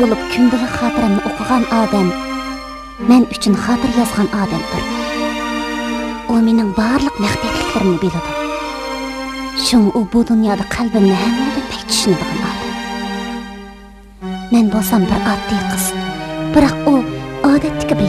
болып күндігі қатырымны оқыған адам мән үшін қатыр жазған адамдыр О, менің барлық мәхбетліктерімді біледі шың о, бұл дүниеде қалбімні әмірді пәк түсінідіған адам мен болсам бір аддый қыз бірақ ол әдеттегі бір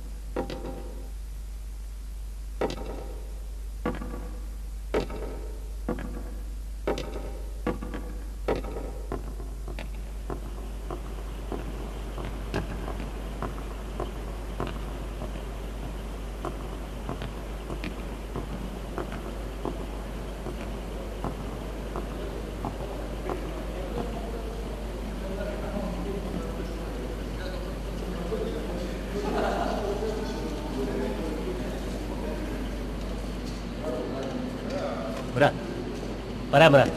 Bana Murat.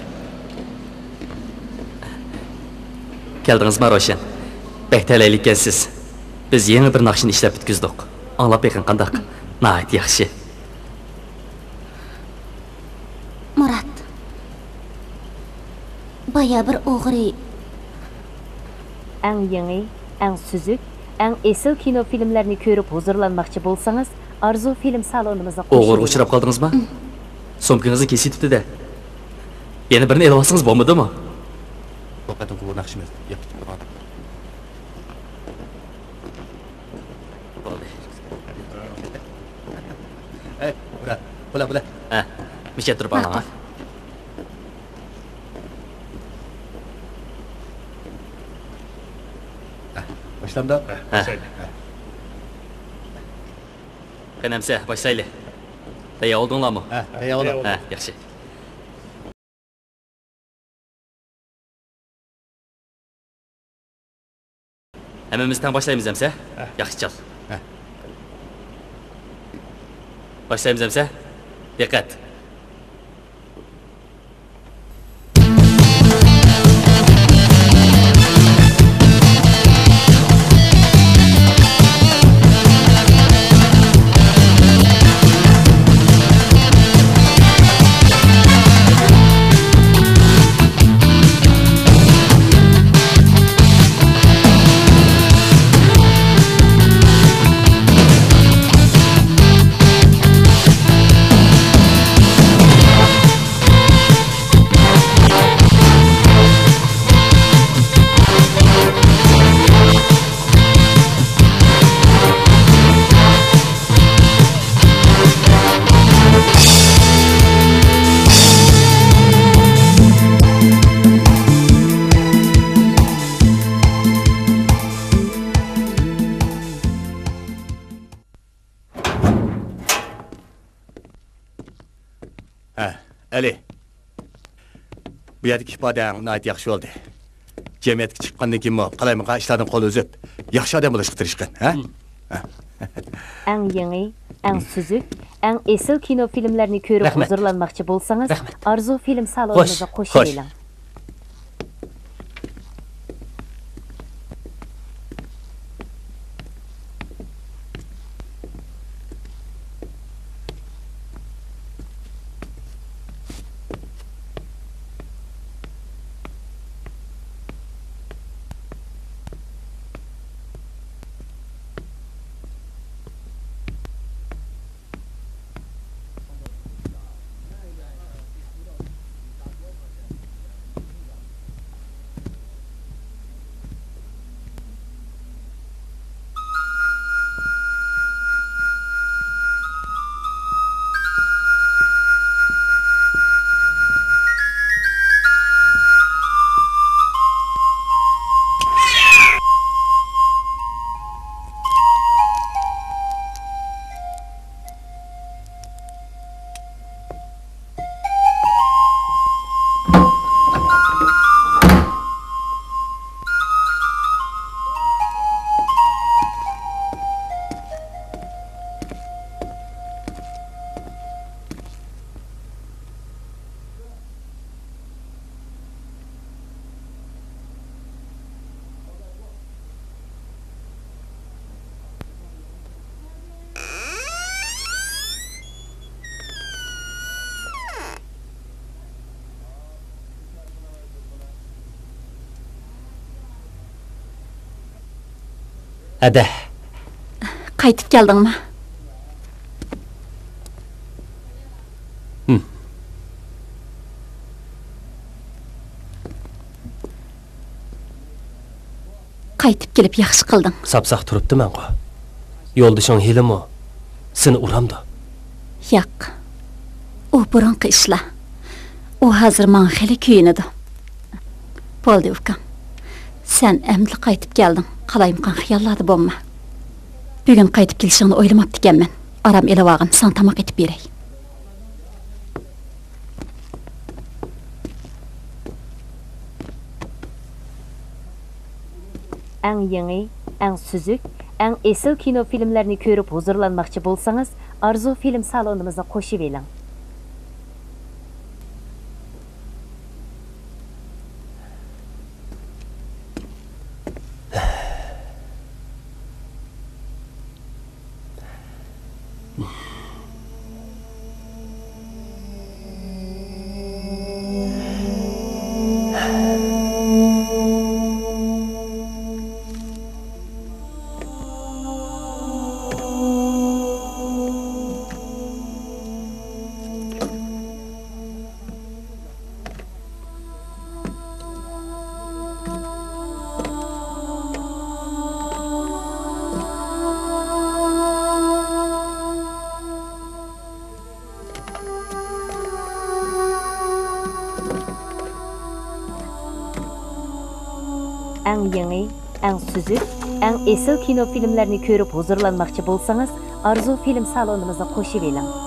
Keldingizmi Roshan? Bek talaylik ekansiz. Biz yangi bir naqshni ishlab bitkizdik. Anglab beqing qandaq? Nihoyat yaxshi. murat baya bir o'g'ri Әң яңы, әң сүзік, әң esil kino filmlarini ko'rib huzurlanmoqchi bo'lsangiz, Arzu film salonimizga O'g'irga uchrab qoldingizmi? Sumkangizni kesitibdi-da. Yana birini elib olsangiz bo'lmadimi? To'qatim ko'p naqsh emas. Bula, bula, bula. Ha, misha turib olaman. Başlamda? Ha. Qanamsa, başlaylı. Tayyor oldunlarmı? Ha, tayyor oldum. Ha, yaxshi. Hammamiz tang boshlaymiz amsa? Yaxshi chal. Ha. Boshlaymiz bu yerdagi ifodang nihoyat yaxshi bo'ldi jamiyatga chiqqandan keyin qalaymaqa ishlardan qo'l uzib yaxshi odam bo'lishga tirishgan ha Әң яңи, әң сүзүк, әң эсил кино фильмләрне көрүп Рәхмәт. хузурланмакчы булсаңыз, Рәхмәт. Арзу фильм салонымызга Хош, кушып хош. елың. Hadi. Qaytib keldingmi? Qaytib kelib yaxshi qilding. sapsaq turibdi manqo yo'ldishing helimi seni uramdi Yo'q. U burunqi ishlar. U hozir men xeli kuyinadi. Bo'ldi ukam. Sen endi qaytib kelding. Qalayimqan xiyollardi bo'lma. Bugun qaytib kelishingni o'ylamabdi ekanman. Aram elevag'in, san tamoq etib beray. Әң яңи, әң сүзүк, әң эсил кино фильмләрне көрүп хузурланмакчы булсаңыз, Арзу фильм салонымызга кушып әң сүзік, әң есіл кинофильмләрні көріп хузурланмақчы болсаңыз, Арзу фильм салонымызды қошы елің.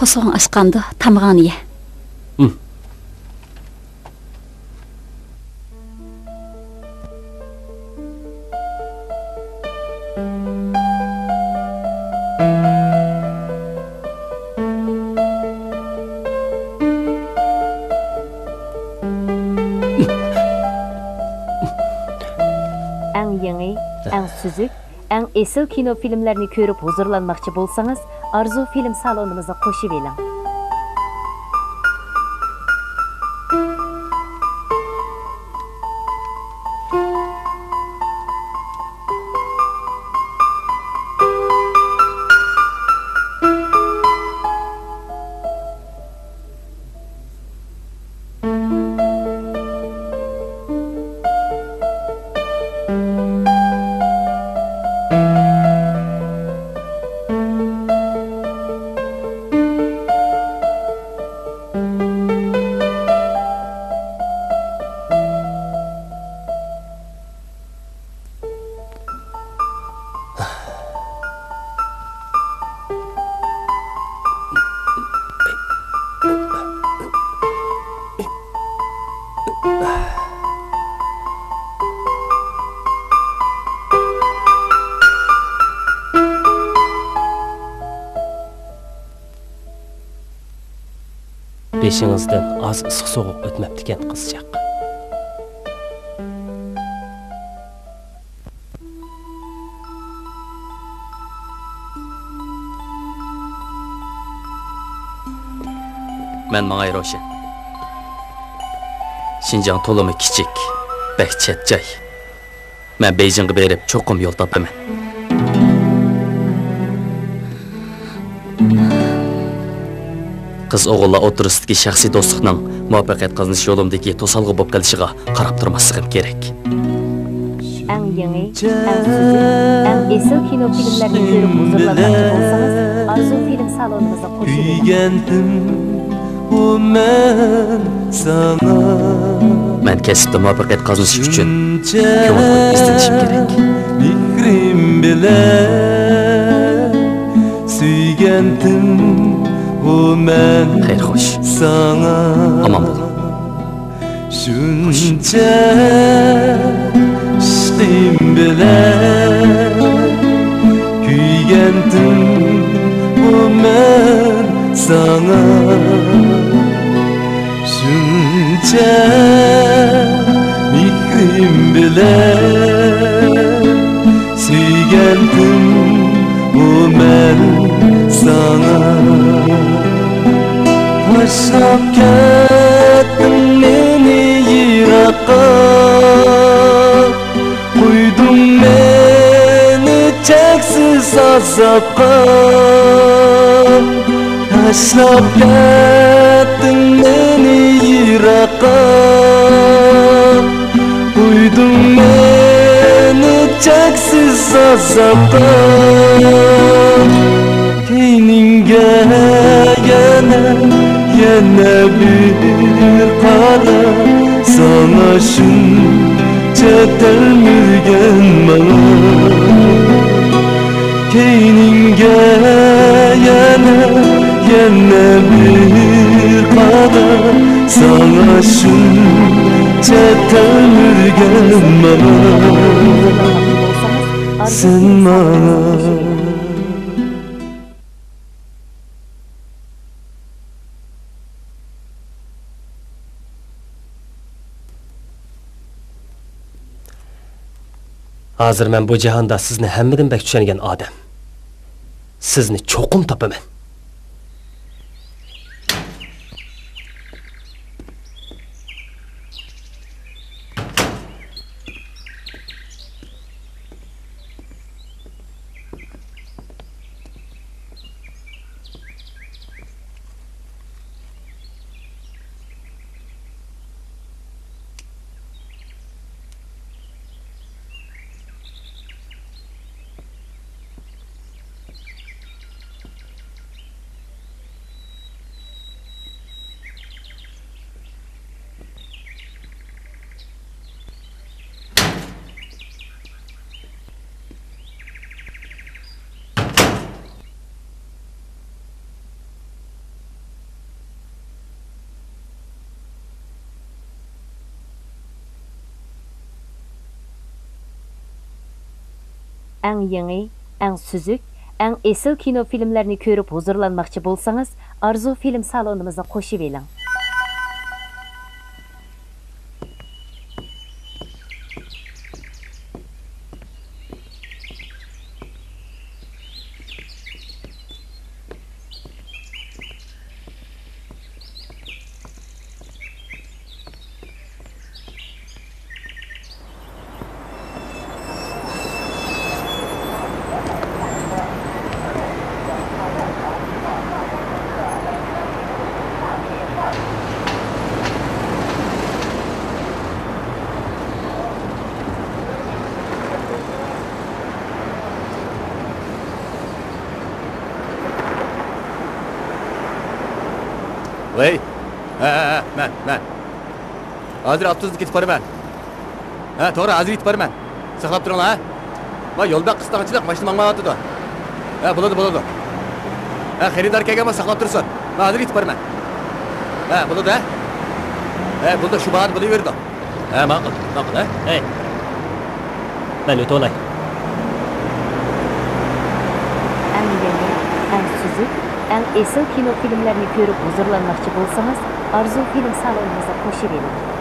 қосығың асқанды тамағын ие әң еңі әң сүзік әң есіл кинофильмлеріні көріп ғұзырланмақчы болсаңыз Arzu film salonumuza qoşub elin. Бешіңізден аз ысық соғық өтмәптікен қызчақ. Mən Mangay Roshan. Şinjan tolımı kiçik, bək çət joy. Mən Beyjingə berib çoxum yol tapaman. Qiz o'g'illar o'tirisidagi shaxsiy do'stlikning muvaffaqiyat qozonish yo'limdagi to'salg'i bo'lib qolishiga qarab turmasligim kerak. Әң яңи, әң сүзік, әң esil kino filmlərini көріп huzurlanmaqçı bolsanız, Arzu film salonumuza qoşub elin. Kuygandim bu men sana Men kasbda muvaffaqiyat qozonish uchun Shuncha ko'ngil bu men Xayr xo'sh. sana Omon bo'l. Shuncha ishqim bilan Kuygandim bu men sana Shuncha mehrim bilan Suygandim bu men sana Tashlab ketdim meni yiroqqa Qo'ydim meni cheksiz azobga Tashlab ketdim meni yiroqqa Qo'ydim meni cheksiz azobga Keyningga yana bir qara sana shuncha talmirgan mana keyningga yana yana bir qara sana shuncha talmirgan mana Huzurlanmoqchi bo'lsangiz, Arzu sen film Hozir men bu jahonda sizni hammadan bak tushungan odam. Sizni cho'qim topaman. Әң яңи, әң сүзік, әң kino filmlerini көріп huzurlanmoqchi bo'lsangiz, Arzu film salonimizni qo'shib eling. hozir avtobusni ketib boraman ha to'g'ri hozir yetib boraman saqlab turinglar ha va yo'lda qisqanchilik mashina mangmayotidi ha bo'ladi bo'ladi ha xaridor kelganman saqlab tursin man hozir yetib boraman ha bo'ladi ha ha bo'ldi shu bahona bo'laverdi ha ma'qul ma'qul ha Hey. Ben öte olay. Әң яңи, әң сүзік, әң esil kino filmlerini көріп huzurlanmoqchi bo'lsangiz, Arzu film salonimizni qo'shib eling.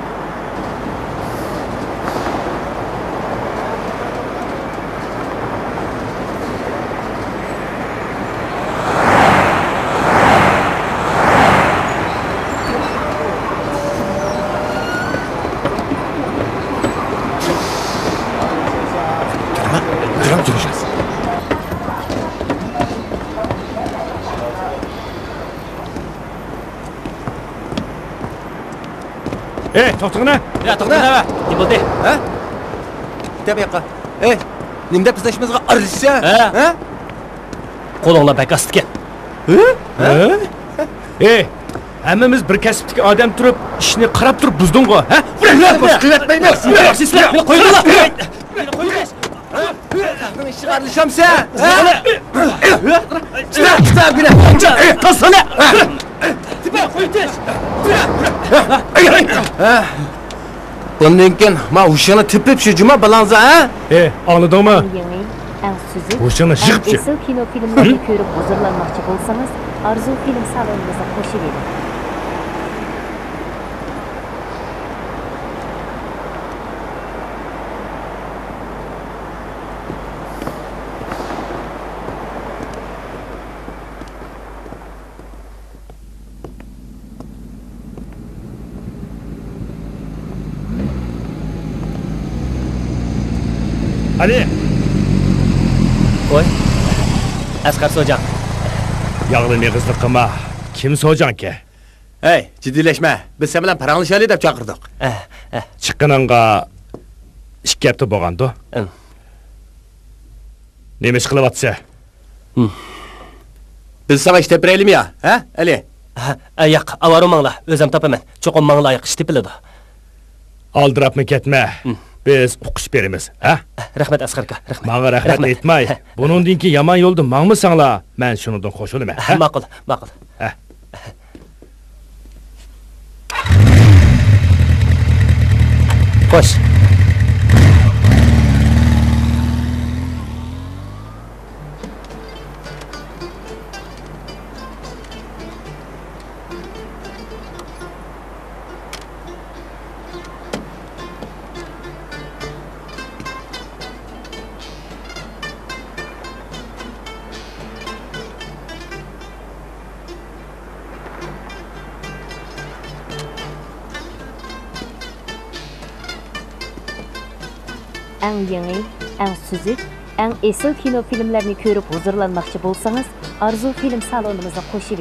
Эй, тоқтығына иә тоқтығына не болды ә бітті Эй, ей немдеп біздің ішімізге ыржыша ә қолыңнан бәк Ә? Ә? ей Әміміз бір кәсіптік адам тұрып, ішіне қарап тұрып бұздың ғой, ә? Бұлай, бұлай! Ondan ma uşana tıplıp şu cuma balanza ha? He, anladın mı? Uşana şıkçı. Esil kino filmlerini görüp hazırlanmakçı bolsanız, Arzu film salonumuza koşuverin. Asqar Sojan. yağlı mevzini qilma. Kim so'janki? Hey, ciddileşme. Biz sen bilen paranlaşalı dep çakırdık. Eh, eh. Chiqqaningga ikki hafta bo'lgandi. Mm. Nima ish qilyapsa? Biz sana işte birelim ya. Ha? Ali. Ha, a, yo'q, avaromanglar, o'zim topaman. Cho'qim manga loyiq ish tepiladi. Aldirapmı ketme. Biz uqush beramiz, ha? Rahmat Asqar aka, rahmat. Manga rahmat etmay. Bunundan keyin yomon yo'lda mangmisanglar, men shunidan qo'shilaman. Ha, ma'qul, ma'qul. Qo'sh. Әң яңи, әң сүзік, әң esil kino filmlerini көріп huzurlanmakçı bolsanız, Arzu Film salonumuza koşu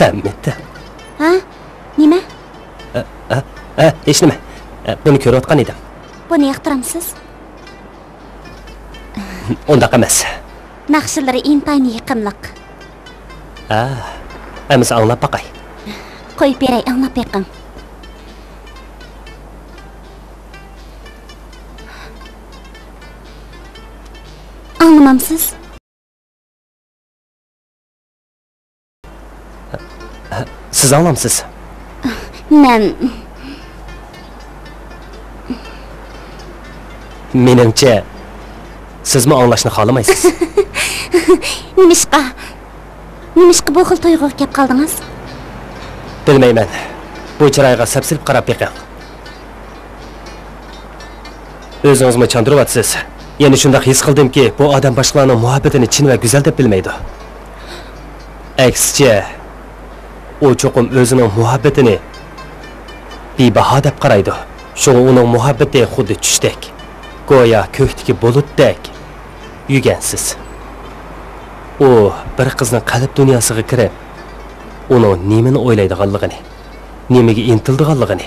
Verin. Sanmitti. Ha? Nima? Hech nima. Buni ko'rayotgan edim. Buni yoqtiramsiz? Undaq emas. Naqshlari intayin yiqimliq. Ha, emas anglab boqay. Qo'yib beray, anglab beqing. Anglamamsiz? Siz anglamsiz? Men Menimcha sizmi anglashni xohlamaysiz? nimishqa? Nimishqa bu xil tuyg'uga kelib qoldingiz? Bilmayman. Bu chiroyga sapsilib qarab beqing. O'zingizmi chandiriryapsiz. Yana shunday his qildimki, bu odam boshqalarning muhabbatini chin va go'zal deb bilmaydi. Aksicha, u cho'qim o'zining muhabbatini bebaho deb qaraydi. Shunga uning muhabbati xuddi tushdek, go'yo ko'kdagi bulutdek yugansiz. U bir qizning qalb dunyosiga kirib, uning nimani o'ylaydiganligini, nimaga intildiganligini,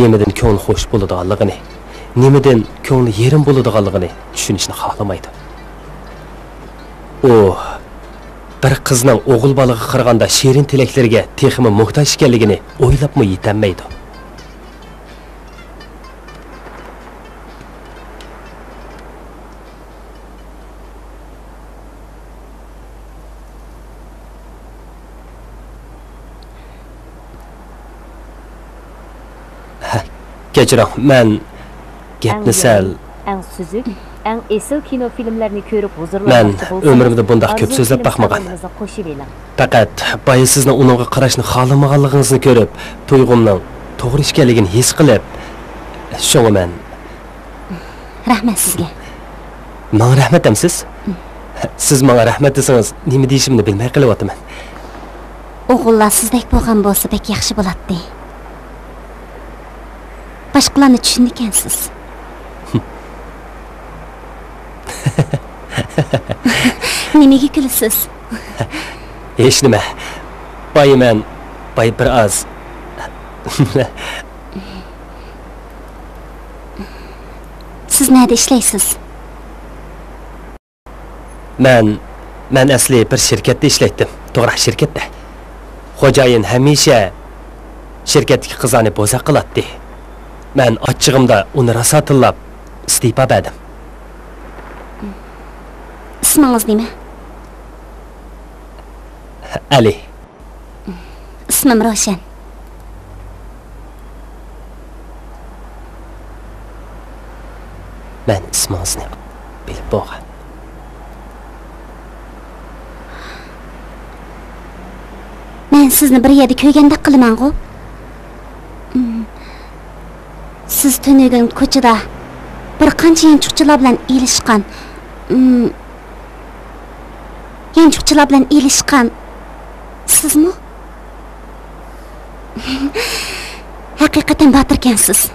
nimadan ko'ngli xush bo'ladiganligini, nimadan ko'ngli yerim bo'ladiganligini tushunishni xohlamaydi. U bir qizning o'g'il bolaga qaraganda shirin tilaklariga texmi muhtoj ekanligini o'ylabmi yetolmaydi. Kechiring, men gapni sal әң есіл кинофильмләрне көріп huzurlanmoqchi bo'lsangiz өмірімді бұндақ көп сөзлеп бақмаған пақат байы сіздің оныңға қарашны қаламағанлығыңызды көріп тұйғымның to'g'ri ekanligini his qilib shunga men rahmat sizga. Manga rahmat hamsiz mm. siz manga rahmat desangiz nima deyishimni bilmay qilyapman o'g'illar sizdek bo'lgan bo'lsa bak yaxshi bo'lardi boshqalarni tushundikansiz Nimaga kulasiz? Hech nima. Boya men boya bir oz Siz nada ishlaysiz? men men asli bir shirkatda ishlaydim. To'g'ri, shirkatda. Xo'jayin hamisha shirkatdagi qizlarni bo'zaq qiladi. Men ochchig'imda uni rosa tillab istifa berdim. ismingiz nima ali ismim roshan Ben man ismingizni bilib bo'lgan Ben sizni bir yerda ko'rganda qilaman ku siz tunugun ko'chada bir qancha yanchuqchilar bilan ilishgan yanchuqchilar bilan ilishgan sizmi haqiqatan botirkansiz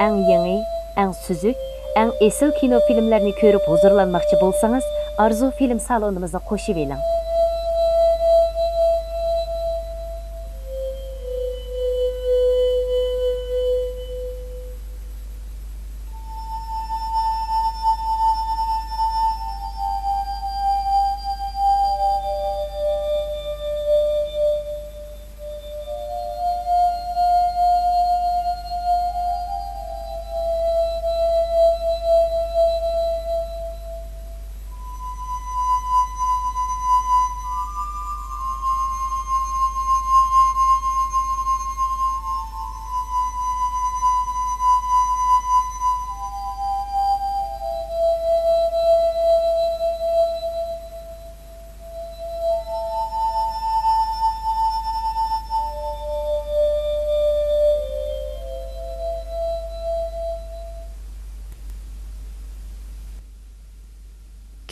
Әң яңи, әң сүзік, әң esil kino filmlerini көріп huzurlanmakçı bolsanız, Arzu film salonumuza koşup elin.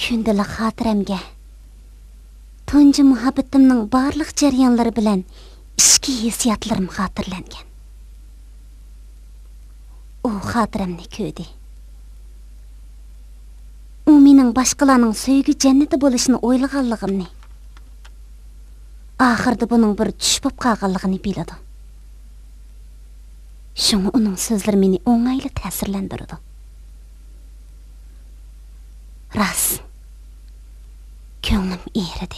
күнділі қатырәмге. Тонжы мұхаббетімнің барлық жариянлары білән ішкі есиятларым қатырләнген. О, қатырәмні көді. О, менің башқыланың сөйгі жәнеті болышыны ойлығалығымны. Ақырды бұның бір түшпіп қағалығыны біледі. Шыңы оның сөзлер мені оңайлы тәсірләндірді. Рас, 家で。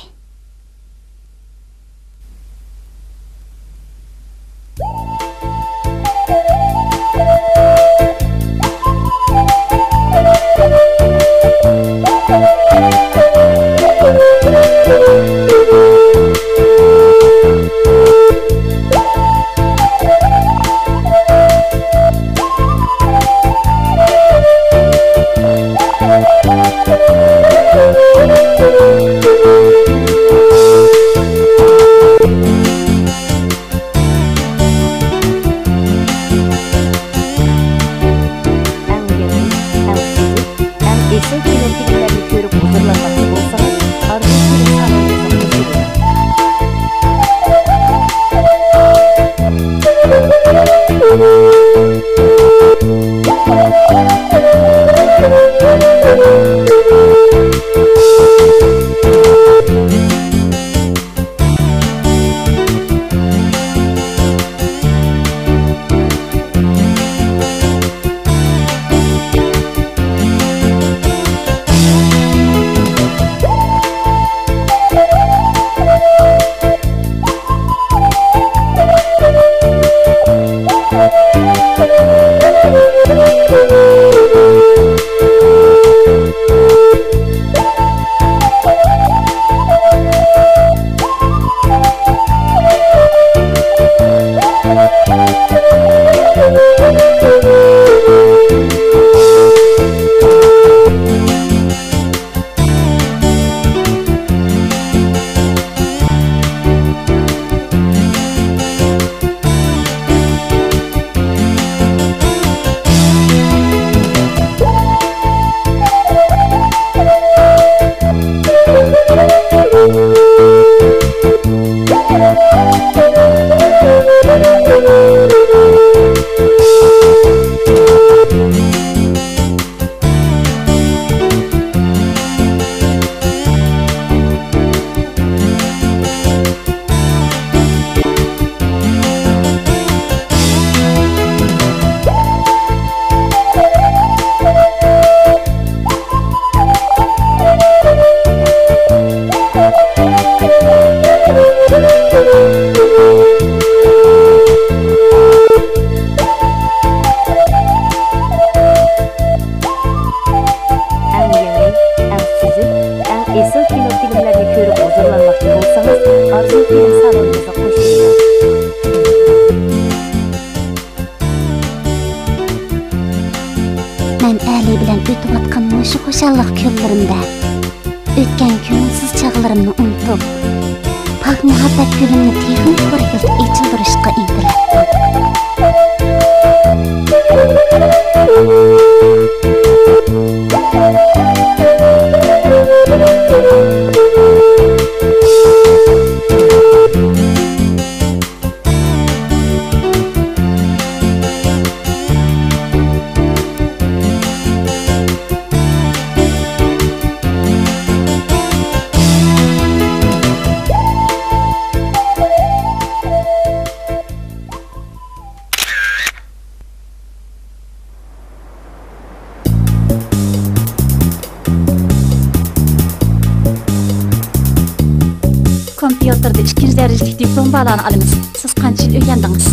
Kompyuterda ikkinchi darajalik diplom balani olamiz siz qancha yil o'rgandingiz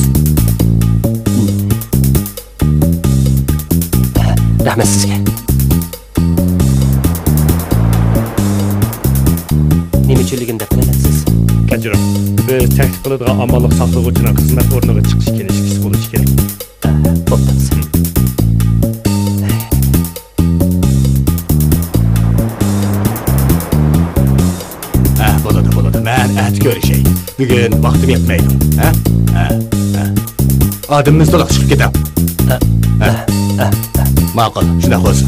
rahmat sizga nima uchunligini deb bilasiz Kaçırım. Biz teklif qiladigan amallik saqlovchining xizmat o'rniga chiqish kelishgisi Bugun vaqtim yetmaydi. Ha? Ha, ha. Odimimiz to'liq chiqib ketam. Ha, ha. Ma'qul, shunday bo'lsin.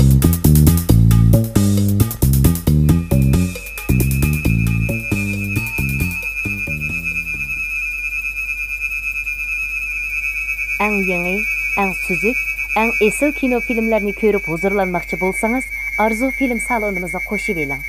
Әң яңи, әң сүзік, әң есіл кино фильмләрні көріп huzurlanмақчы болсаңыз, Арзу фильм салонымызға қошып елің.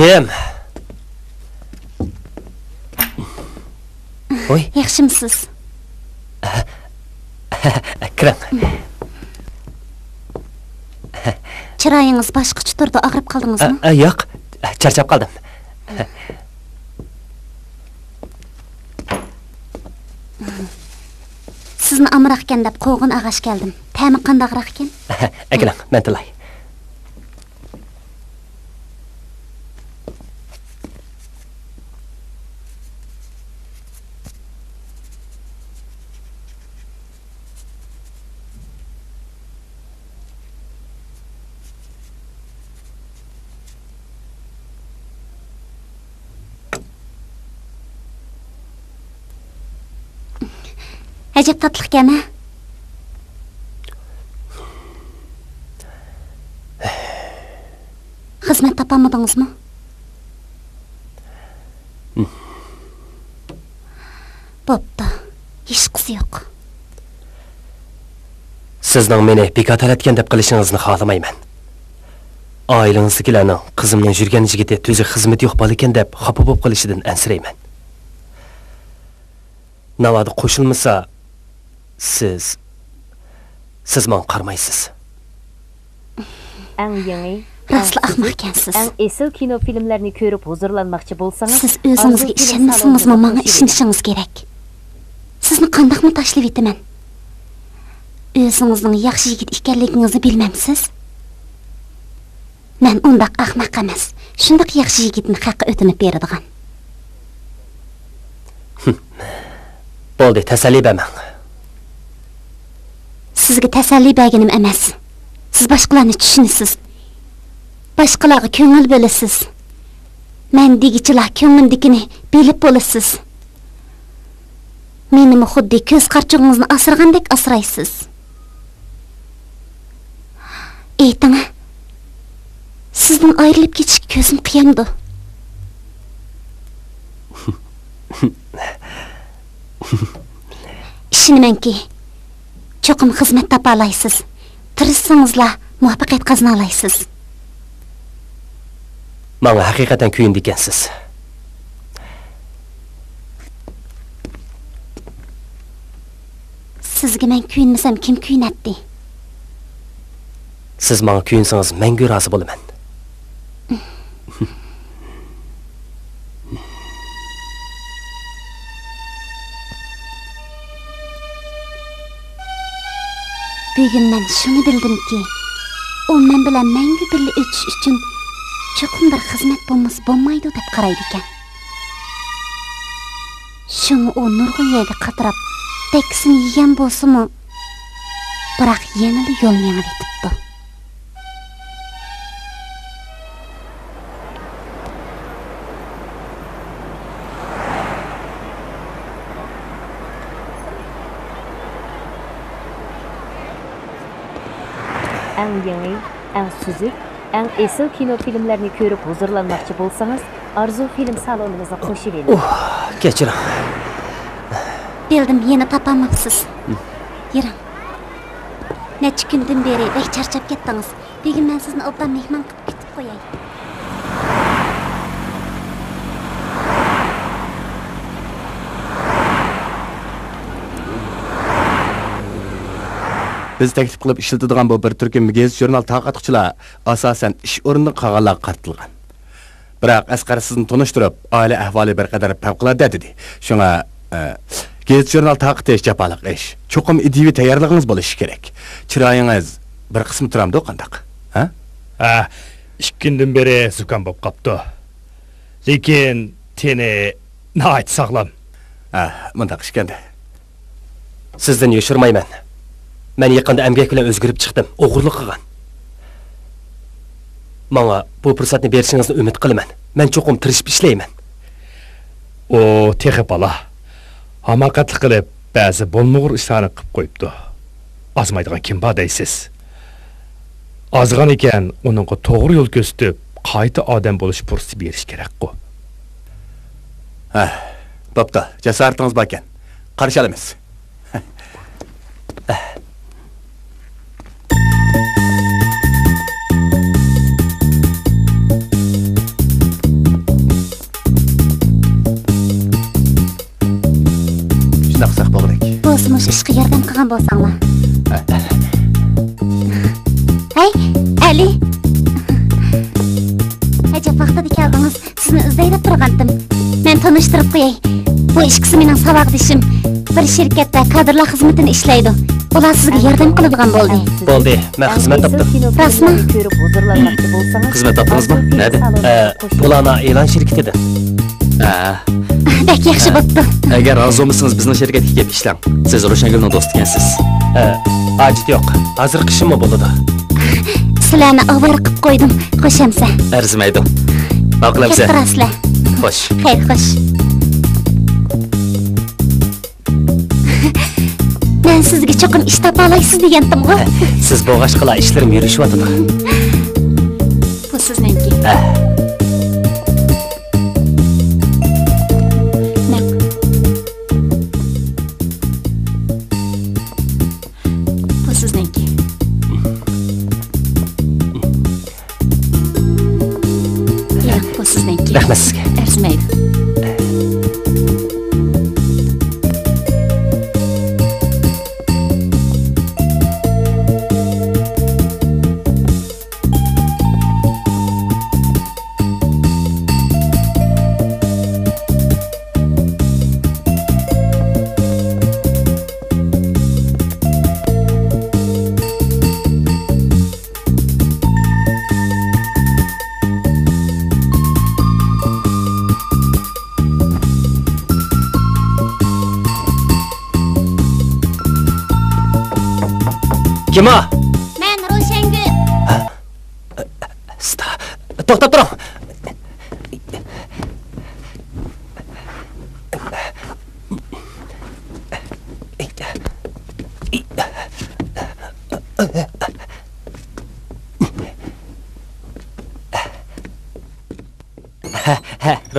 кем ой жақшымысыз кірің чырайыңыз башқыч тұрды ағырып қалдыңызмы жоқ чаршап қалдым сізні амырақ екен деп қоғын ағаш келдім тәмі қандағырақ екен әкелің мен тылай Әжеп татлық кәмі? Қызмет тапамадыңыз мұ? Бопты, еш қысы жоқ. Сіздің мені бекатар әткен деп қылышыңызны Айлыңызды Айлыңыздыкілерінің қызымның жүрген жігіте төзі қызмет жоқ балыкен деп қапы боп қылышыдың әнсіреймен. Навады қошылмыса, сіз сіз маған қармайсыз әң еңі расыл ақымақ екенсіз әң есіл көріп huzurlanмақчы болсаңыз сіз өзіңізге ішенмісіңізмі маңа ішенішіңіз керек сізні қандақмы ташлап етімен өзіңіздің яқшы жігіт екенлігіңізді білмәмсіз мен ондақ ақмақ емес шындық яқшы жігіттің хақы өтініп бередіған болды тәсәли бәмәң Sizga tasalli berganim emas. Siz boshqalarni tushunasiz. Boshqalarga ko'ngil bo'lasiz. Men degichilar ko'nglimdikini bilib bo'lasiz. Meni xuddi ko'z qarchug'ingizni asragandek asraysiz. Ayting. Sizdan ayrilib ketishga ko'zim qiyamdi. Ishonamanki, cho'qim xizmat topa olasiz. Tirishsangizlar muvaffaqiyat qozona olasiz. Menga haqiqatan kuyindi ekansiz. Sizga men kuyinmasam kim kuyinatdi? Siz menga kuyinsangiz mangu rozi bo'laman. Bugun men shuni bildimki, u men bilan mangu birga o'tish uchun cho'qim bir xizmat bo'lmasa bo'lmaydi deb qaraydi ekan. Shuni u Nurg'oyaga qatirab, teksini yegan bo'lsa-mu, biroq yanada yo'l mengib etibdi. Әң яңи, әң сүзік, әң esil kino filmlarini ko'rib huzurlanmoqchi bo'lsangiz, Arzu film salonimizga qo'shib eling. Kechiring. Bildim, yana topolmabsiz. Yuring. Necha kundan beri bek charchab ketdingiz. Bugun men sizni obdan mehmon qilib kutib qo'yay. Biz taklif qilib ishlatadigan bu bir turkum gazet jurnal taqatqichilar asosan ish o'rnidan qolganlarga qaratilgan. Biroq Asqar sizni tanishtirib, oila ahvoli bir qadar favqulodda dedi. Shunga gazet jurnal taqatish japaliq ish. Cho'qim ideviy tayyorligingiz bo'lishi kerak. Chiroyingiz bir qismi turamdi qandaq? Ha? Ha, ikki kundan beri zukam bo'lib qopti. Lekin teni nihoyat sog'lom. Ha, bundaq ishkanda. Sizdan. Men yaqinda emgak bilan o'zgarib chiqdim, o'g'irlik qilgan. Menga bu fursatni berishingizni umid qilaman. Men cho'qim tirishib ishlayman. O texi bola. Hamoqatli qilib ba'zi bo'lmug'ur ishlarni qilib qo'yibdi. Ozmaydigan kim bor deysiz? Ozg'an ekan, uningga to'g'ri yo'l ko'rsatib, qayta odam bo'lish fursati berish kerak-ku. Ha, bo'pti. Jasoratingiz bor ekan. Qarshi olamiz. Shunaqa Bo'lsimish ishga yordam qilgan bo'lsanglar. Hey, Ali. Ajab vaqtida keldingiz. Sizni izlaylab turgandim. Men tanishtirib qo'yay. Bu ikkisi mening saboqdishim. Bir shirkatda kadrlar xizmatini ishlaydi. Ular sizga yordam qiladigan bo'ldi. Bo'ldi, men xizmat topdim. Rasmi? ko'rib huzurlanmoqchi bo'lsangiz, Xizmat topdingizmi? Arzu film Nada? saloniga Ee, Bek yaxshi bo'pti. agar rozi bo'lmasangiz bizning shirkatga kelib ishlang. Siz Roshangulning do'sti ekansiz. Ajit yo'q. Hozir qishimmi bo'ladi? Sizlarni ovora qilib qo'ydim. Qo'shamsa. Arzimaydi. Oqilamsa. Kettirasizlar. Xo'sh. Xayr, xo'sh. Men sizga cho'qim ish topa olaysiz degandim-ku. Siz bo'g'ashqalar ishlarim yurishyotidi. Bu sizniki.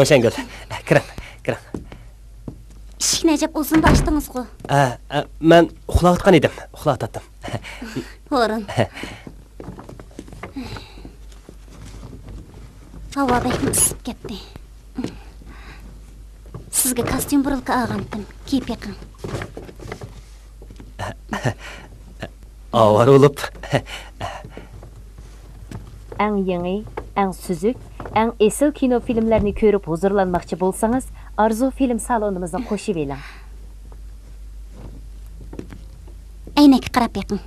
Рошен кел. кірім, кірім. Ішіне әжеп ұзынды аштыңыз ғой. Ә, мен ұқылағытқан едім, ұқылағытаттым. Орын. Ауа бәкім кетті. Сізге костюм бұрылқы ағантым, кейп екін. Ауар ұлып. Әң еңі, әң сүзік, әң эсил кино фильмләрне көрүп huzurlanмакчы булсаңыз, Арзу фильм салонымызга кошып елиң. Әйнәккә карап якын.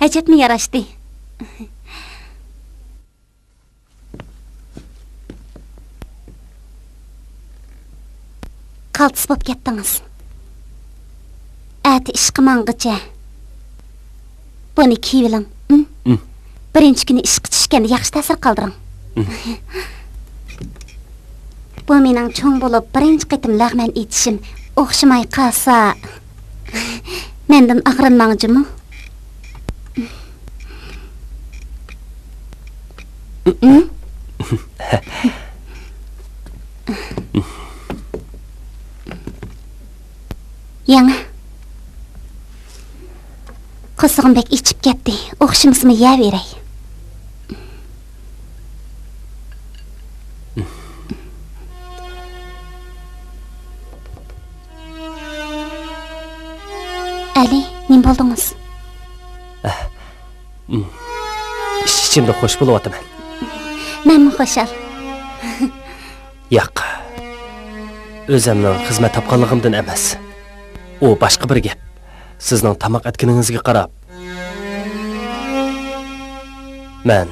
Әҗәпме ярашты. Калтыс боп кеттіңіз. Әті іш қыманғыча. Бұны киевілің. birinchi kuni ish qitishganda yaxshi ta'sir qoldiring bu mening cho'ng bo'lib birinchi qitim lag'man etishim o'xshamay qolsa mendan og'rinmangjimi Яңы. Қызығым бәк ичіп кетті. Оқшымысымы я верей. Әли, нем болдыңыз? ichimda xush bo'lyapman Мәнмі қошал. yo'q. O'zimning xizmat topganligimdan emas. U boshqa bir gap. Sizning tomoq atkiningizga qarab. Man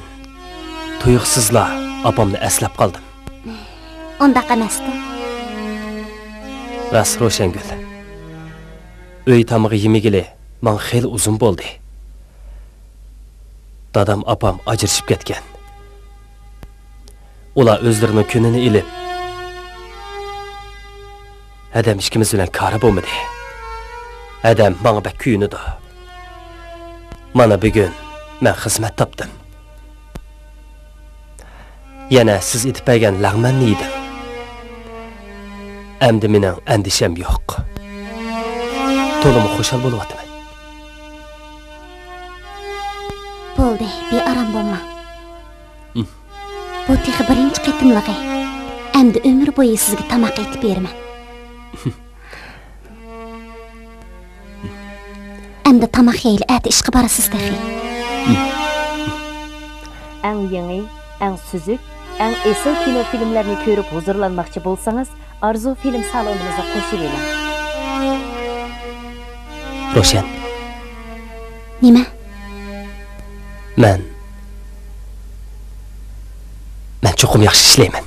tuyuqsizla opamni eslab qoldim. Әмәсті. rost ro'shangul Өй тамығы емегелі, ман хел ұзын болды. Dadam apam ajirishib ketgan. Ular o'zlarini kunini ilib, Adam ishkimiz bilan qari bo'lmadi. Adam menga bak kuyunidi. Mana bugun men xizmat topdim. Yana siz etib aytgan lag'manni yedim. Endi mening andisham yo'q. Толымы xo'shal bo'lyapman. Bo'ldi, bearam bo'lma. Mm. Bu texi birinchi qitimlig'i. Endi umr bo'yi sizga tamoq etib beraman. Endi tamoq yeyli ati ishqa borasiz texi. Әң яңи, әң сүзүк, әң эсил кино фильмләрне көрүп huzurlanмакчы булсаңыз, Арзу фильм салонымызга кошып елиң. Roshan, Nima? men men cho'qim yaxshi ishlayman.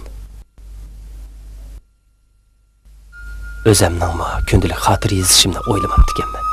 Kundalik xotir yozishimni o'ylamabdi ekanman.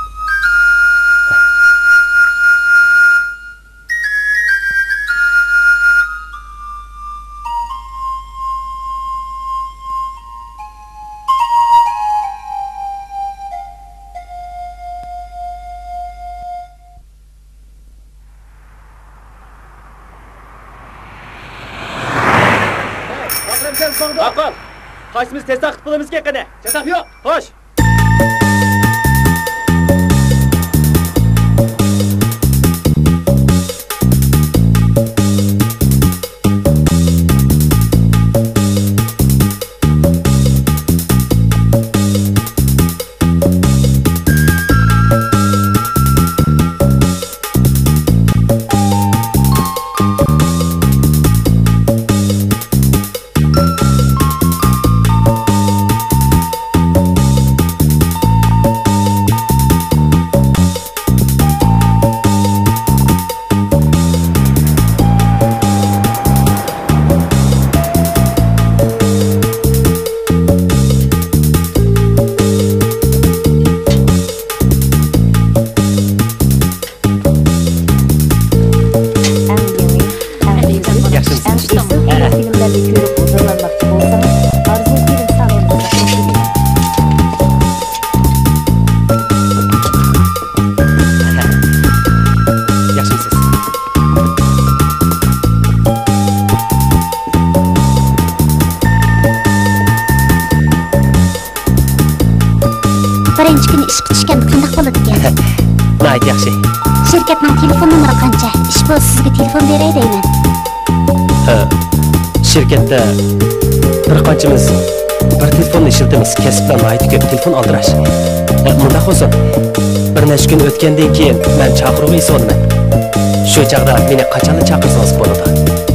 Qaysimiz tez taqib bir qanchamiz bir telefonni ishlatamiz kasbdan nihoyatda ko'p telefon aldirash e, mundoq bo'lsin. Bir necha kun o'tgandan keyin man chaqiruvga esonaman shu chog'da meni qachon chaqirsangiz bo'ladi?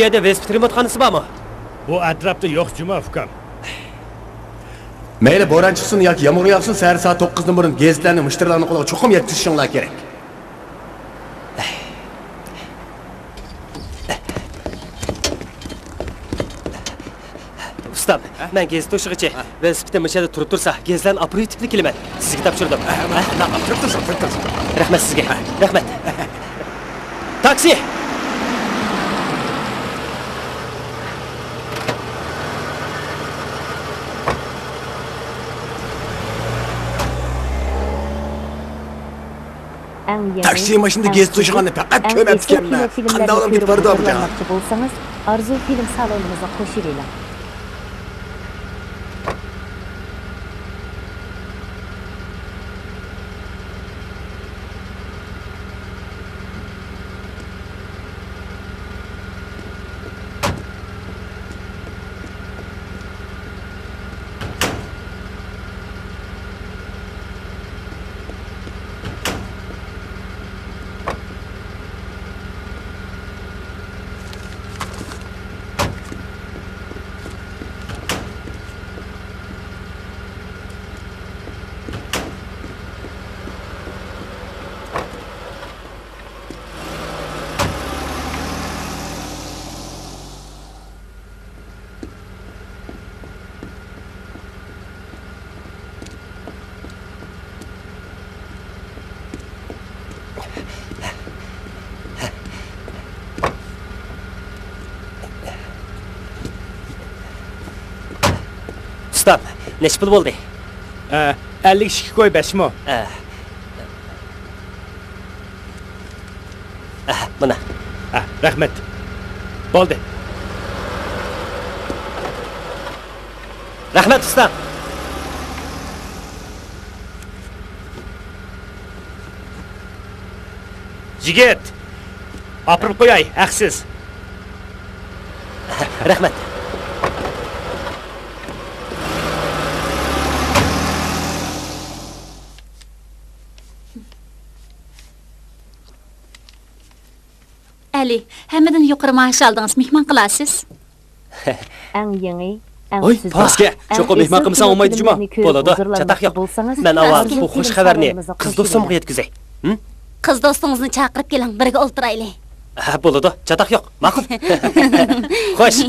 bu yerdə Vespitrin botxanası barmı? Bu atrapta yok Cuma Fukan. Meyli boran çıksın ya ki yağmur yağsın seher saat 9'dan burun gezilerini mıştırlarını kulağı çokum yetişişinler gerek. Ustam, ben gezi toşuğuçe. Ben spite mışada turup dursa, gezilen apırı tipli kelimen. Sizge tapşırdım. Turup dursun, turup dursun. Rahmet sizge, rahmet. Taksi! Taksiyin başında gez duruşanı fakat kömeptikenme. Qanda olam git barda bulacağım. Arzu film salonumuza koşur ile. Necha pul bo'ldi? Ha, 52 qo'y 5 mi? Ah, mana. Ha, rahmat. Bo'ldi. Rahmat ustam. Yigit. Opirib qo'yay, Әли, әмідін юқыры maaş алдыңыз, мехман қыласыз? Әң еңі, әң Ой, паске, чоқы мехман қымсан олмайды жұма. Болады, чатақ яқ. Мән аваз, бұл қош қабарны қыз достым ғиет күзей. Қыз достыңызны чақырып келің, бірге олтырайлы. Болады, чатақ яқ, мақыл. Қош.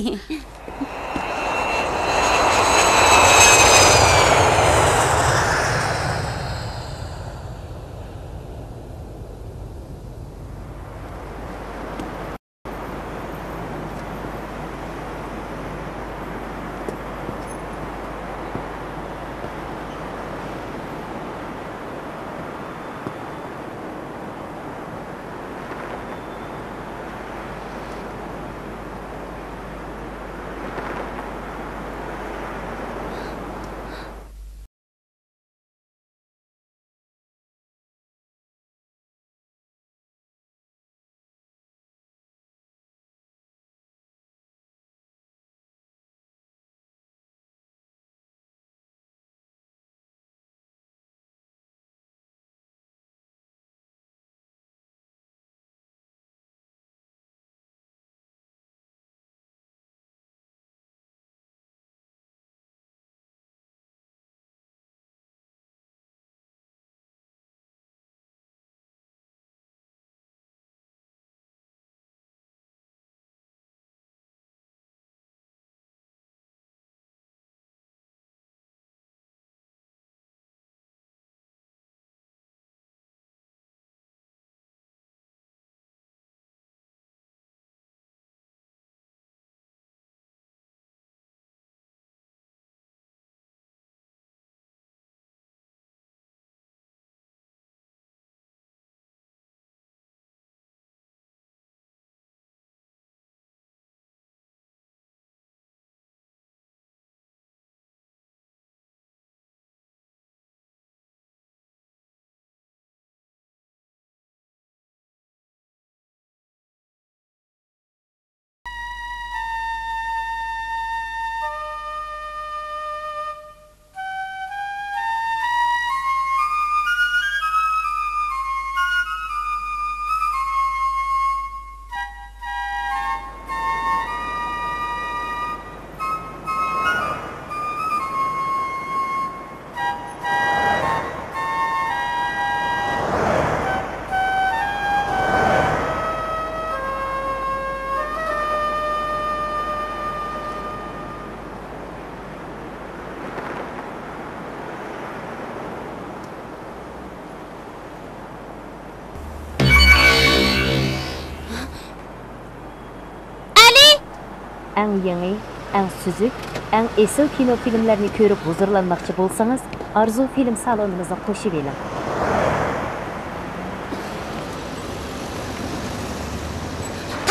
Әң яңи, әң сүзік, әң esil kino filmlarini ko'rib huzurlanmoqchi bo'lsangiz, Arzu film salonimizga qo'shib eling.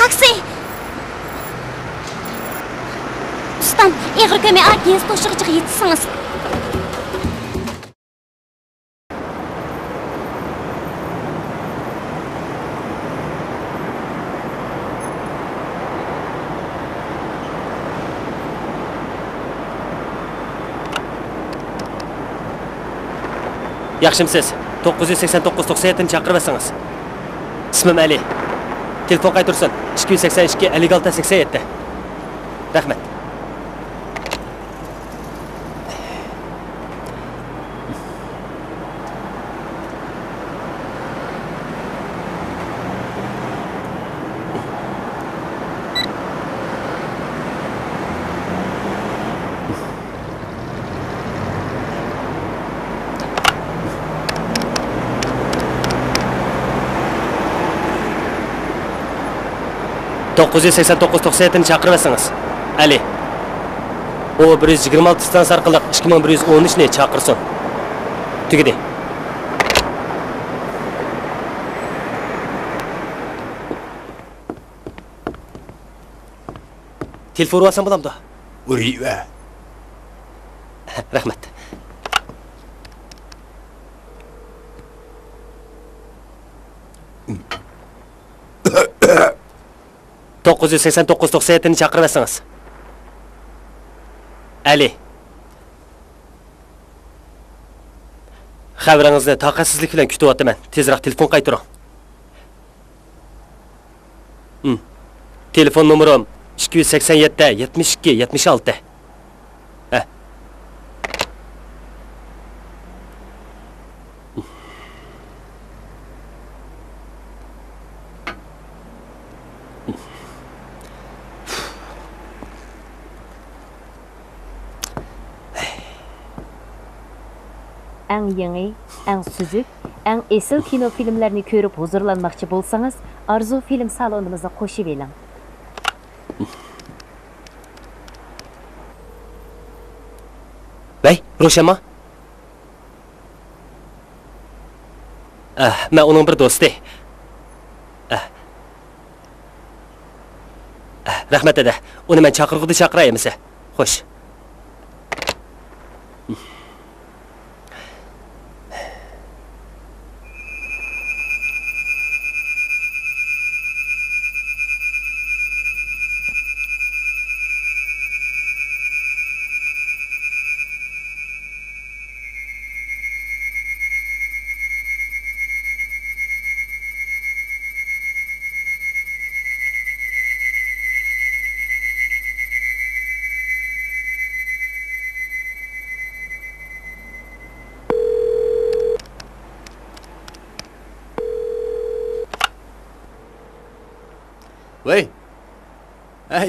taksi ustam ig'ir ko'may agent to'shig'ichiga yetishsangiz Yaxshimisiz? 989 97 ni chaqirvasangiz. Ismim Ali. Telefon qaytursin. 282 56 87. Rahmat. To'qqiz yuz sakson to'qqiz to'qson yetini chaqirvasangiz ali u bir yuz yigirma olti stansiya orqali ikki ming bir yuz o'n uchni chaqirsin tugadi telefon urvasan bo'lamdi Uriva. 989 97'ni çakırıversiniz. Ali. Xəbərinizi taqətsizlik ilə kütüb atı mən. Tezraq telefon qaytıram. Hmm. Telefon numaram 287 72 76. Hə. әң еңі, әң сүзік, әң есіл кинофильмлерні көріп ғұзырланмақчы болсаңыз, Арзу фильм салонымызды қошып елің. Бәй, Рошама? Мен оның бір досты. Рахмет әді, оны мен чақырғыды шақырайымыз. Қош.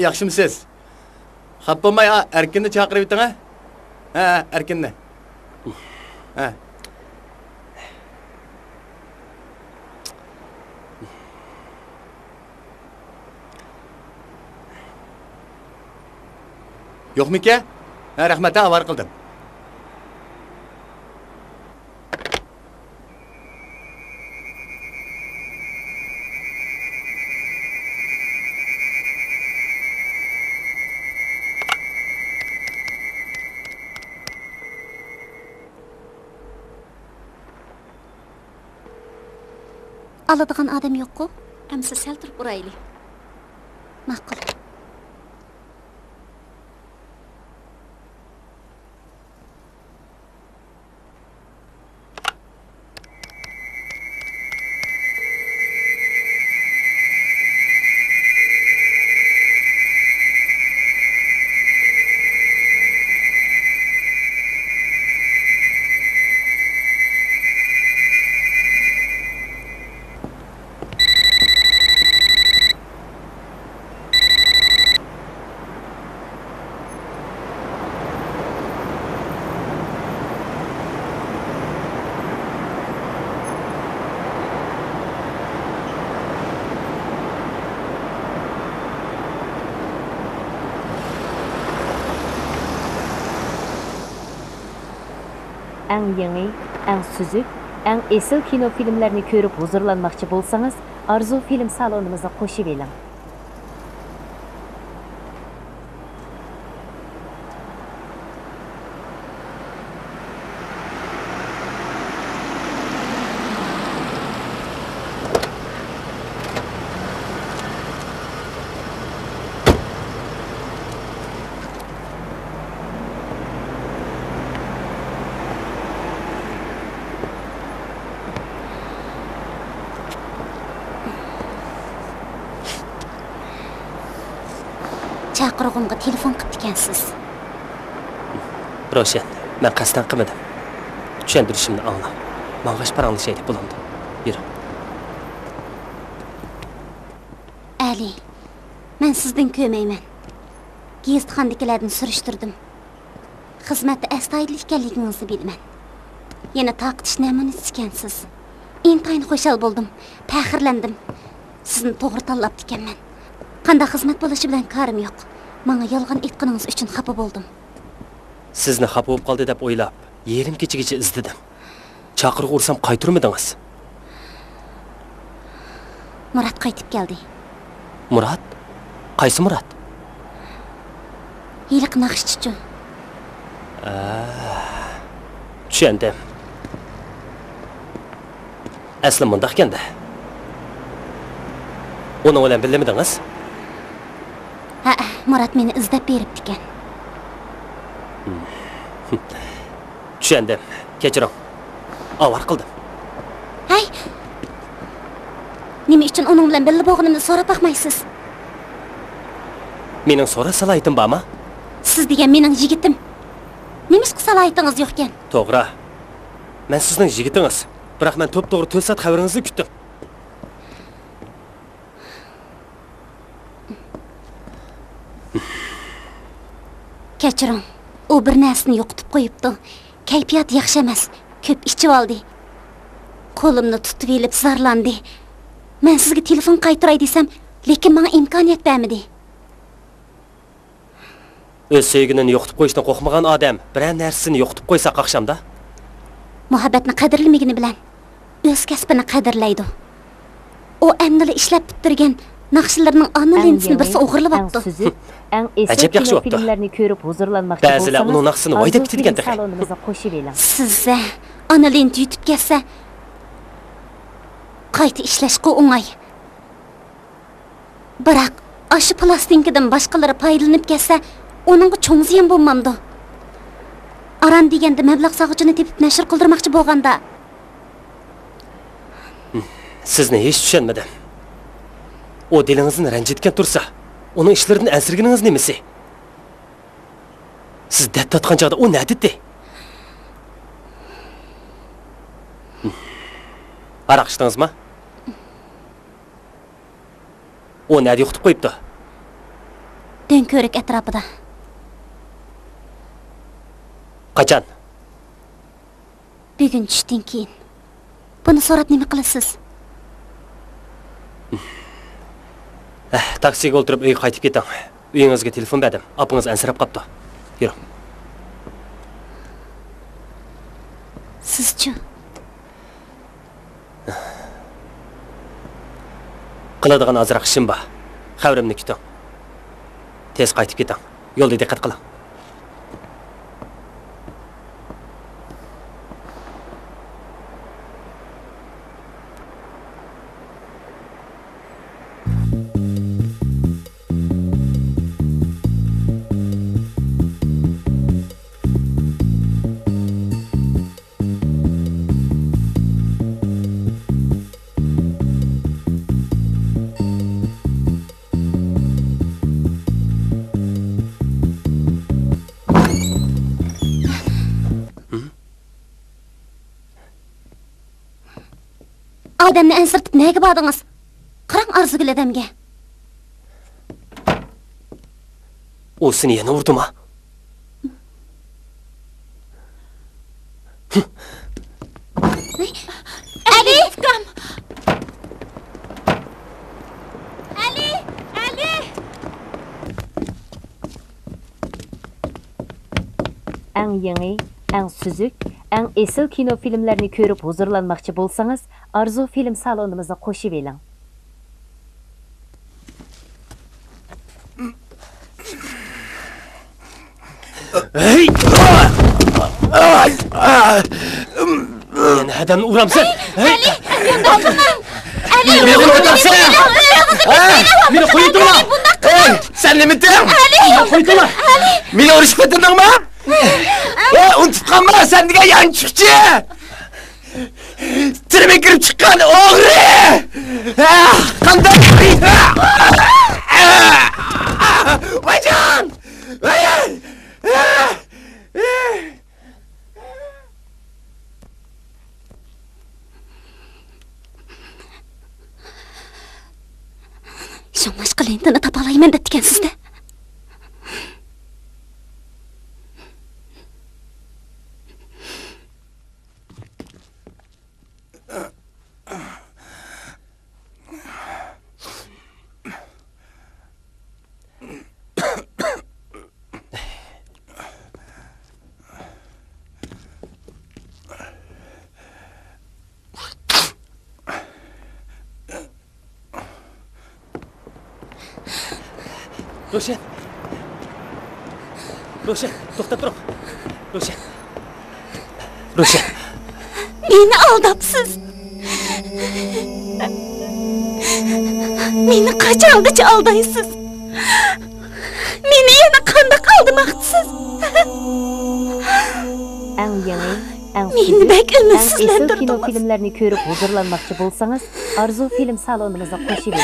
Yaxshimisiz xafa bo'lmay erkinni chaqirib yuting ha? Erkinni ha. Yo'qmika ha rahmat ha avar qildim Aladigan odam yo'q-ku? Amsa sal turib urayli. Ma'qul. Әң яңи, әң сүзік, әң есіл кино filmlərini көріп huzurlanmaqçı болсаңыз, Arzu film salonımıza qoşıb Chaqirg'imga telefon qilib ekansiz. Roşen, mən qəsdən qılmadım. Düşəndirişimni anla. Mağaş paranlaşaydı bulandı. Yürü. Ali, men sizdan ko'mayman. Gezitxondagilardan surishtirdim. Xizmatda astoydil ekanligingizni bilaman. Yana taqtish namunasi ekansiz. Intayin xushal bo'ldim, faxrlandim. Sizni to'g'ri tanlab ekanman. Qanday xizmat bo'lishi bilan karim yo'q. маңа ялған айтқаныңыз үшін қапа болдым. Сізні қапа болып қалды деп ойлап ерім кечегеше іздедім шақырық ұрсам қайтырмадыңыз мұрат қайтып келді. Мұрат? Қайсы мұрат? Илік нақышчычу ә, түшендім әсілі мұндақ екен да оның ойлан білмедіңіз мұрат мені іздеп деген. екен түшендім кечірім авар қылды. әй неме үшін оның білін білі болғанымды сұрап бақмайсыз менің сора салайтын ба ма сіз деген менің жігітім немішқа салайтыңыз жоқ екен мен сіздің жігітіңіз бірақ мен топ тоғры төрт сағат хабарыңызды күттім kechiring u bir narsani yo'qotib qo'yibdi. Kayfiyat yaxshi emas ko'p ichib oldi. Qo'limni tutib elib zarlandi. Man sizga telefon qaytaray desam lekin manga imkoniyat bermadi. O'z sevgini yo'qotib qo'yishdan qo'rqmagan odam biror narsasini yo'qotib qo'ysa qaqshamda. muhabbatni qadrlamagani bilan o'z kasbini qadrlaydi. U amdili ishlab bitirgan naqshlarning ona Әң lensini birsi яңы, o'g'irlab әң olibdi сүзік, әң эсел Әжеп яхшы болыпты. кинофильмләрне көріп huzurlanмакчы Бәзілер болсаңыз, оның ақсыны ойдап Арзу кеткен фильм тәхе. салонымызға қосып елің. sizza ona lent yutib kelsa qayta ishlashga o'ng'ay biroq ashu plastinkadan boshqalari foydalanib kelsa uningga cho'ng ziyon bo'lmamdi aran deganda mablag' sog'ichini tepib nashr qildirmoqchi bo'lganda Sizni hech tushunmadim. о деліңіздің рәнжеткен тұрса оның ішілердің әнсіргеніңіз немесе сіз дәтті атқан жағды, о нәдетті? арақ іштіңіз ма о нәде ұқытып қойыпты дөңкөрік әтрапыда қачан бүгін түштен кейін бұны сорап неме қыласыз Э, такси олтырып үйге қайтып кетің үйіңізге телефон бәдім апыңыз әнсіреп қапты. Жүр сіз чы Қыладыған азырақ ішім ба? Хәбірімді күтің тез қайтып кетің жолда диққат қылың odamni ansirtib nega bordingiz qarang arzigul odamga u seni yana urdimi ali! Ukam ali! Ali! Ang yangi ang suzuk әң эсил кинофильмләрне көріп huzurlanмакчы болсаңыз, Арзу фильм салонымызға қосып елің. Hey! Yana adam uramsan. Hey! Meni qo'ytamsan. Meni qo'ytingmi? Hey, sen nimadan? Meni qo'ytingmi? Meni urishib ketdingmi? Ey, unutib qolma, sen degan yanchiqchi. Tirmay kirib chiqqan o'g'ri. Qanday? Vajon! Vajon! ishonmashqa lentini topolayman debdikansizda Roshan. Roshan, to'xtab Rusya. Rusya, doktor durun. Rusya. Rusya. Beni aldatsız. Beni kaçandıç aldaysız. Beni yana kanda kaldırmaksız. Meni bek ümitsizlendirdiniz. kino filmlerini körüp huzurlanmakçı bulsanız, Arzu film salonumuza koşuverin.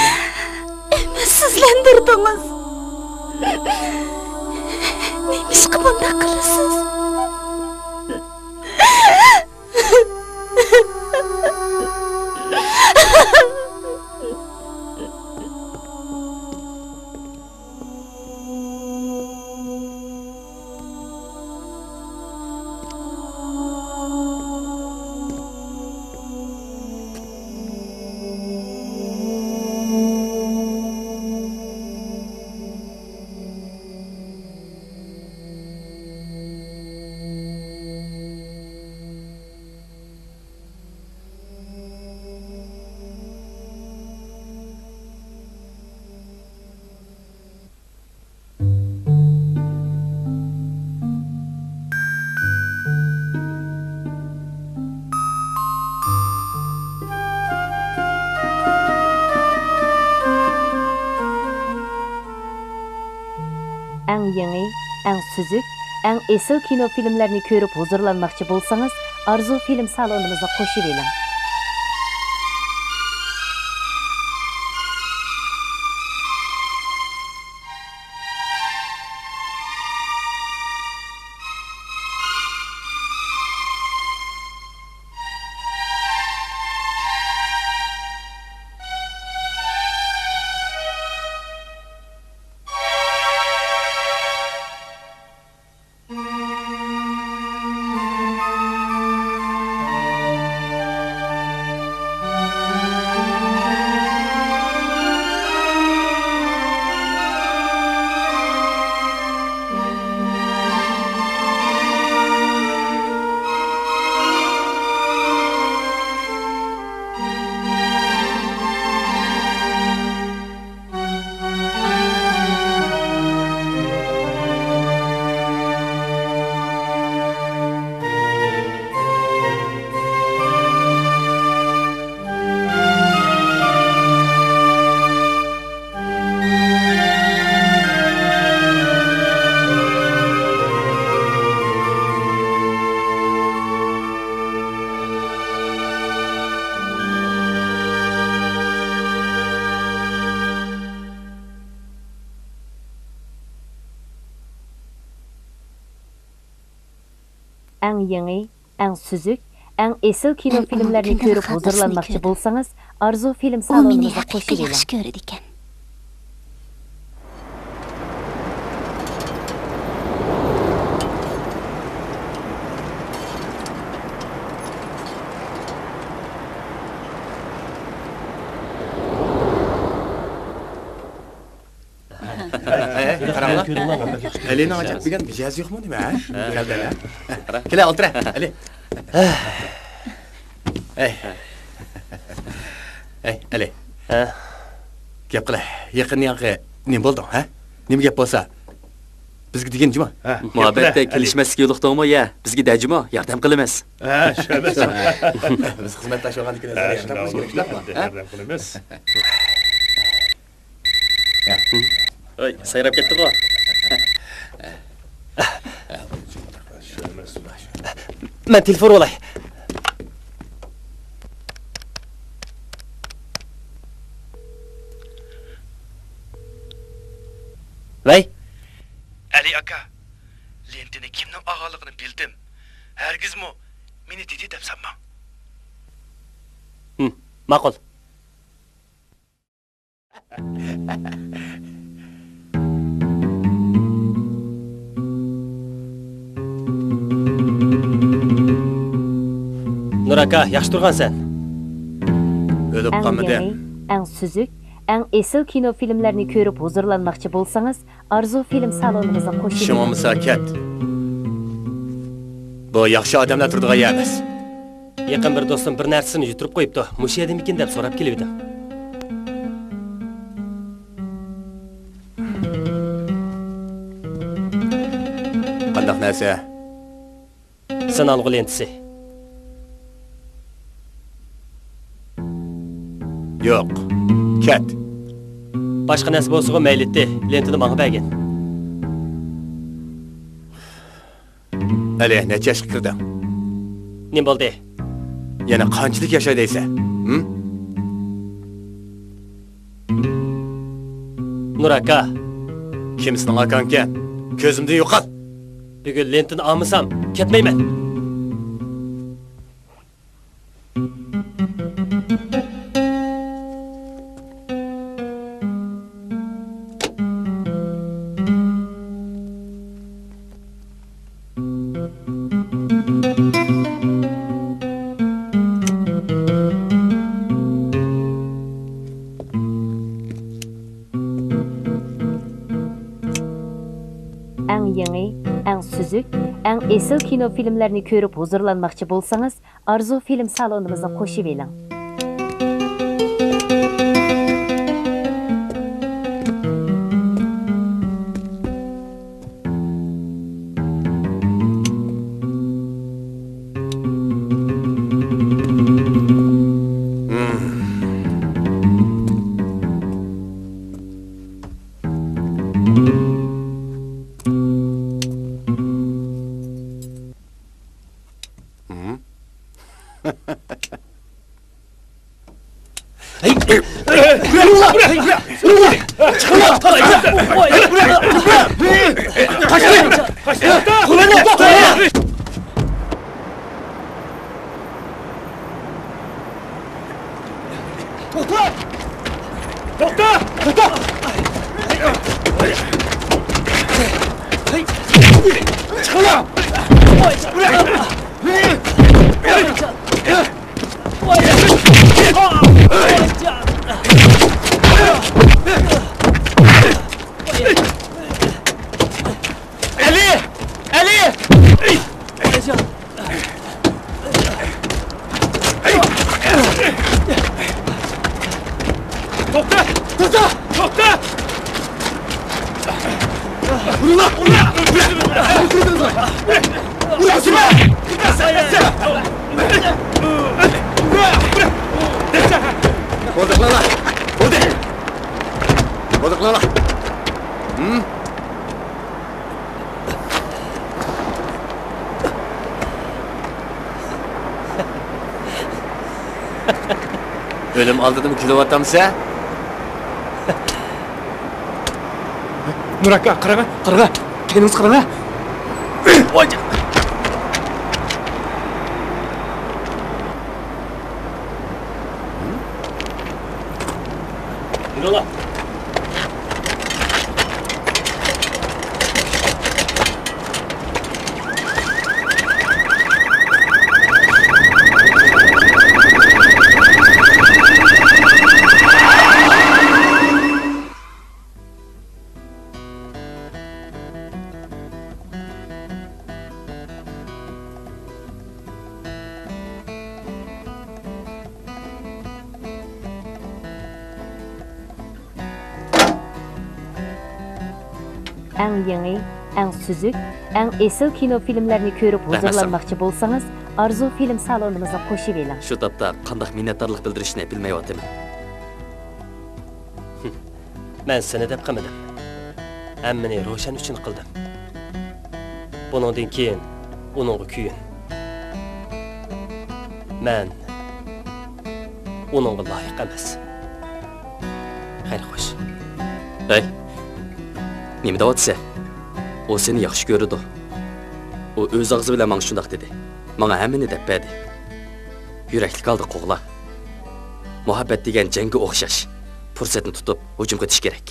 Ümitsizlendirdiniz. Neyimiz kıpında kılısız? Немишқа бұндай қыласыз? Әң яңи, әң сүзік, әң есіл кино фильмләрні көріп huzurlanмақчы болсаңыз, Arzu film salonumuza qo'shib eling. әң еңі, әң сүзік, әң есіл кинофильмлеріні көріп, ұзырланмақшы болсаңыз, Арзу фильм салонымызға қошыр елі. Alena olacak bir gün bir cihaz yok mu değil mi? hey, Gel de la. Gel otur. Ali. Ey. Ey Ali. Ha. Gap qila. Yaqin yaqi nim bo'ldi, ha? Nima gap bo'lsa? Bizga degan juma. Muhabbatda kelishmaslik yo'liqdimi ya? Bizga dajimo yordam qilamiz. Ha, shunda. Biz xizmatdosh bo'lgandan keyin yordam qilamiz. Yordam qilamiz. صايره بك التبار ما انت الفور والله Vay. Ali aka, lentini kimnin ağalıqını bildim. Hergiz mu, meni dedi dem sanma. Hı, makul. nur aka yaxshi turgansan O'lib Әң qolmadi. яңи, әң сүзік, әң есіл кино фильмләрні көріп huzurlanмақчы болсаңыз, Arzu film salonumuza qo'shib Shimo eling. musakat. Bu yaxshi odamlar turadigan yer emas. yaqin bir do'stim bir narsasini yutirib qo'yibdi mush yerdimikin deb so'rab kelib edim Qandaq narsa? sinalg'u lentisi Yo'q. Ket. boshqa narsa bo'lsa mayli etdi lentini manga bergin Ali, necha yoshga kirding? nima bo'ldi Yana qanchalik yashay deysan? Hm? nur aka Kimsin akanken? Gözümden yo'qol. Bugun lentini olmasam ketmayman. әң есіл кино фильмләрні көріп huzurlanмақчы болсаңыз, Arzu film salonumuza qo'shib там за нұрака қараңа қарға кеніңіз қараңа. Ой! Nurullah. әң сүзік, әң есіл кино filmләрні көріп huzurlanмақчы болсаңыз, Arzu film salonumuza qo'shib eling. Shu topda qandoq minnatdorlik bildirishni bilmayapman. Men seni deb qilmadim. Hammani ro'shan uchun qildim. Buningdan keyin uningga kuyin. Men uningga loyiq emas. Xayr xo'sh. Hey. Nima deyapsan? O seni yaxshi ko'rdi. O o'z og'zi bilan menga shundoq dedi. Menga hammani deb berdi. Yurakli qoldi qo'g'la. Muhabbat degan jangga o'xshash. Fursatni tutib hujumga o'tish kerak.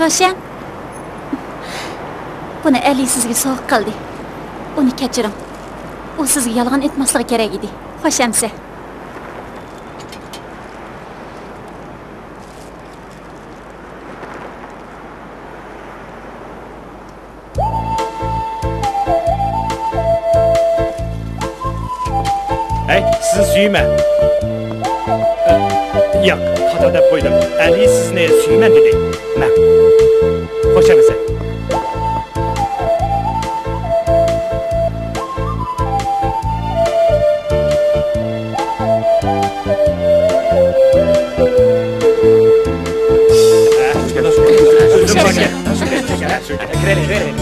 Roshan. Buni Ali sizga sovg'a qildi. Uni kechiring. U sizga yolg'on aytmasligi kerak edi. 我想起哎是谁嘛呀好像在不会的哎你是那谁嘛的不对好想的 لا كريلي كريلي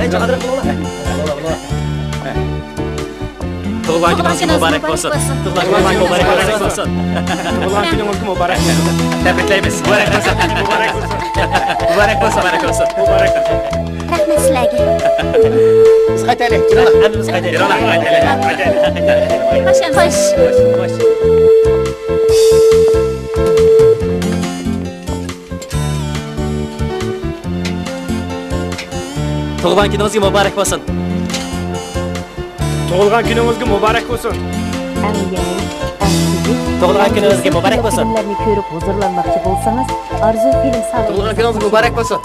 انت قادر والله والله Tuğla günümüz mübarek olsun. Tuğla günümüz mübarek olsun. Tuğla günümüz mübarek olsun. Tebriklerimiz. Mübarek olsun. Mübarek olsun. Mübarek olsun. Mübarek olsun. Mübarek olsun. Rahmet sizlerge. Biz kaytaylı. Hadi biz kaytaylı. Yürü lan kaytaylı. Hoş geldin. Hoş. Hoş. Hoş. Tug'ilgan kuningizga muborak bo'lsin. Tug'ilgan kuningizga muborak bo'lsin. Tug'ilgan kuningizga muborak bo'lsin. Filmlarni ko'rib huzurlanmoqchi bo'lsangiz, Arzu film saloni. Tug'ilgan kuningiz muborak bo'lsin.